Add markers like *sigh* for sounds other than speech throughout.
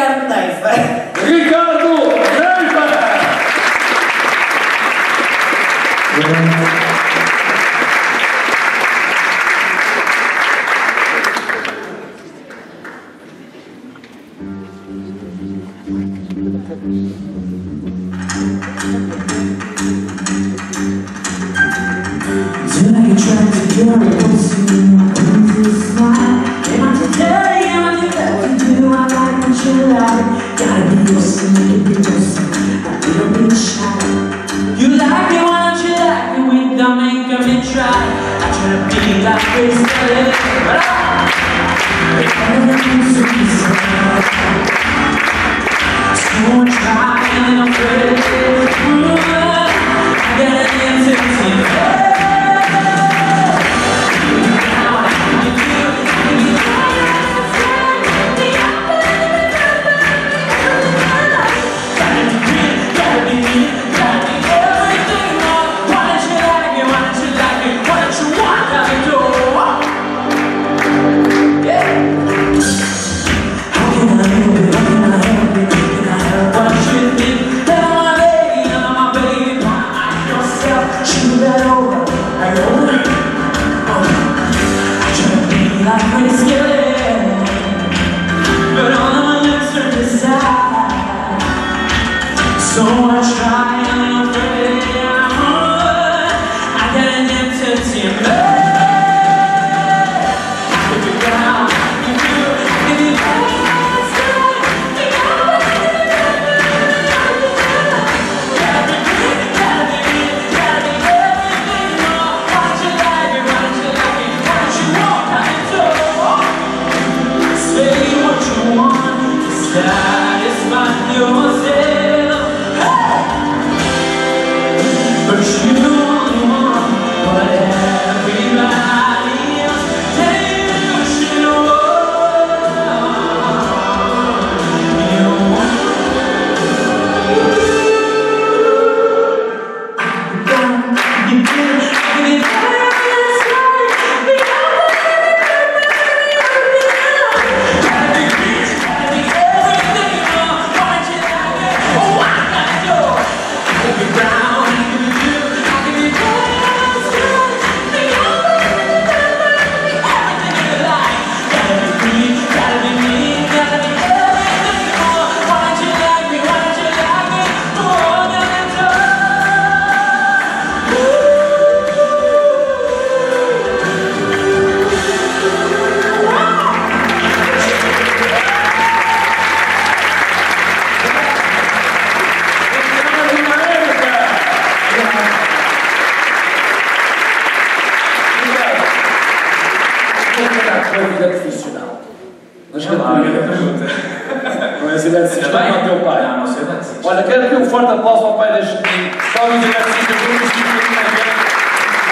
Ricardo Neiva! Feel like like this, satisfied your Uma vida profissional. Mas que pergunta. Não é assim, é assim, para o teu pai. Não, não sei lá. Olha, quero pedir um forte aplauso ao pai deste menino. Só assim que eu vou conseguir fazer uma vez.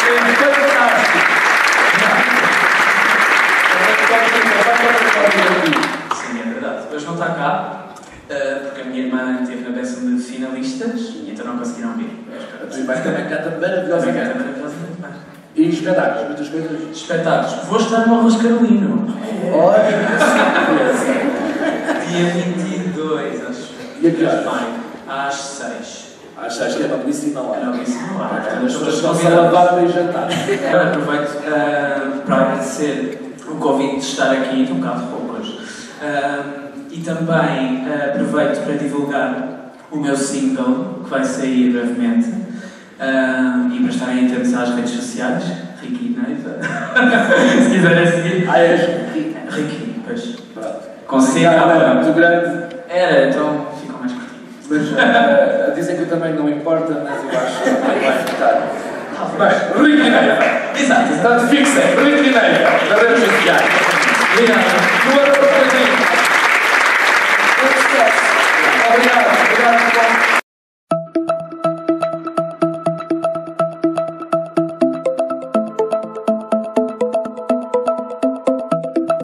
É fantástico. Sim, é verdade. Depois não está cá, eh, porque a minha irmã esteve na peça de finalistas e então não conseguiram vir. A tua também canta Obrigado, maravilhosamente. maravilhosamente bem. E espetáculos, muitas coisas. Espetáculos. Vou estar no Arroz Carolino. Olha. Dia 22, acho. E a que horas? Bem, às 6. Acho acho que é uma belíssima hora. Não, isso não há. Portanto, As as pessoas estão a lavar meio jantar. Agora aproveito ah, para agradecer o convite de estar aqui, estou um bocado rouco hoje. Ah, e também ah, aproveito para divulgar o meu single, que vai sair brevemente. Para estarem atentos às redes sociais. Ricky, Neiva. *laughs* Se quiserem seguir. Ah, és Ricky. Ricky, pois. Com C, era muito grande. Era, então ficou mais curtinho. Mas eh, uh, dizem que eu também não importa, mas eu acho que vai *laughs* ficar. Mas, Ricky Neiva. Exato. Portanto, fixem. Ricky Neiva, nas redes sociais. Obrigado. Obrigado. Obrigado. Obrigado. Obrigado.